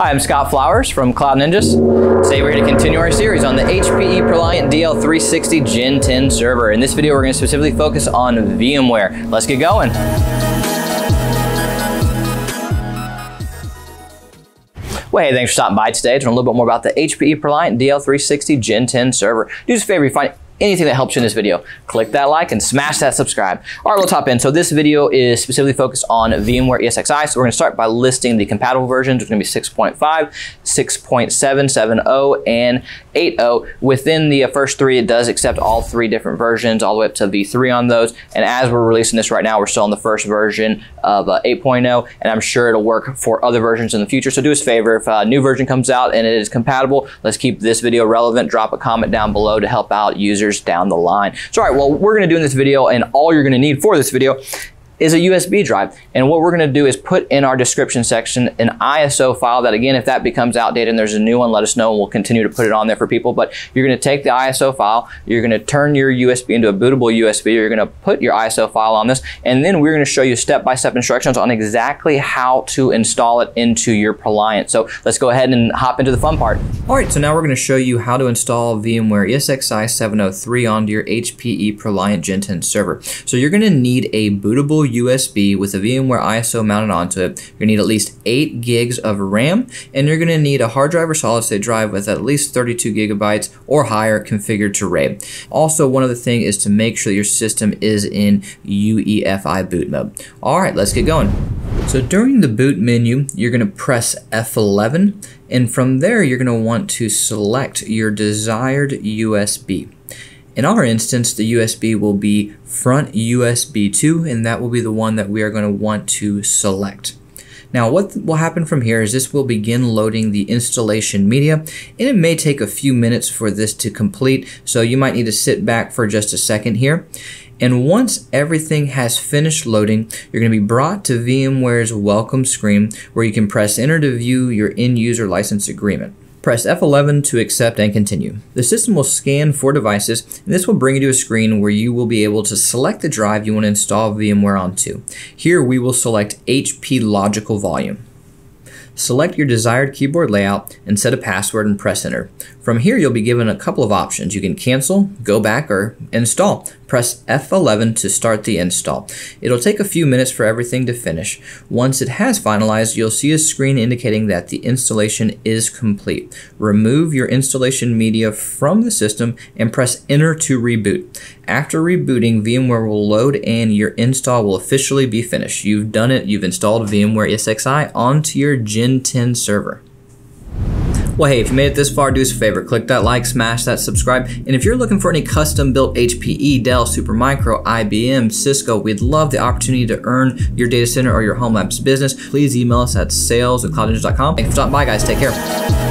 Hi, I'm Scott Flowers from Cloud Ninjas. Today we're going to continue our series on the HPE ProLiant DL360 Gen 10 server. In this video, we're going to specifically focus on VMware. Let's get going. Well, hey, thanks for stopping by today to learn a little bit more about the HPE ProLiant DL360 Gen 10 server. Do us a favor, you find anything that helps you in this video, click that like and smash that subscribe. All right, we'll top in. So this video is specifically focused on VMware ESXi. So we're gonna start by listing the compatible versions. It's gonna be 6.5, 6.7, 7.0, and 8.0. Within the first three, it does accept all three different versions, all the way up to V3 on those. And as we're releasing this right now, we're still on the first version of uh, 8.0, and I'm sure it'll work for other versions in the future. So do us a favor, if a new version comes out and it is compatible, let's keep this video relevant. Drop a comment down below to help out users down the line. So all right, well, we're gonna do in this video and all you're gonna need for this video is a USB drive. And what we're gonna do is put in our description section an ISO file that again, if that becomes outdated and there's a new one, let us know and we'll continue to put it on there for people. But you're gonna take the ISO file, you're gonna turn your USB into a bootable USB, you're gonna put your ISO file on this, and then we're gonna show you step-by-step -step instructions on exactly how to install it into your ProLiant. So let's go ahead and hop into the fun part. All right, so now we're gonna show you how to install VMware ESXi 703 onto your HPE ProLiant Gen 10 server. So you're gonna need a bootable USB with a VMware ISO mounted onto it. You're gonna need at least 8 gigs of RAM, and you're gonna need a hard drive or solid state drive with at least 32 gigabytes or higher configured to RAID. Also, one other thing is to make sure your system is in UEFI boot mode. All right, let's get going. So during the boot menu, you're gonna press F11, and from there, you're gonna want to select your desired USB. In our instance, the USB will be front USB 2, and that will be the one that we are going to want to select. Now what will happen from here is this will begin loading the installation media and it may take a few minutes for this to complete so you might need to sit back for just a second here. And once everything has finished loading, you're going to be brought to VMware's welcome screen where you can press enter to view your end user license agreement. Press F11 to accept and continue. The system will scan for devices, and this will bring you to a screen where you will be able to select the drive you want to install VMware onto. Here we will select HP Logical Volume. Select your desired keyboard layout and set a password and press enter. From here, you'll be given a couple of options. You can cancel, go back, or install. Press F11 to start the install. It'll take a few minutes for everything to finish. Once it has finalized, you'll see a screen indicating that the installation is complete. Remove your installation media from the system and press enter to reboot. After rebooting, VMware will load and your install will officially be finished. You've done it, you've installed VMware ESXi onto your Gen 10 server. Well, hey, if you made it this far, do us a favor. Click that like, smash that subscribe. And if you're looking for any custom built HPE, Dell, Supermicro, IBM, Cisco, we'd love the opportunity to earn your data center or your home labs business. Please email us at sales at. Thanks for stopping by, guys. Take care.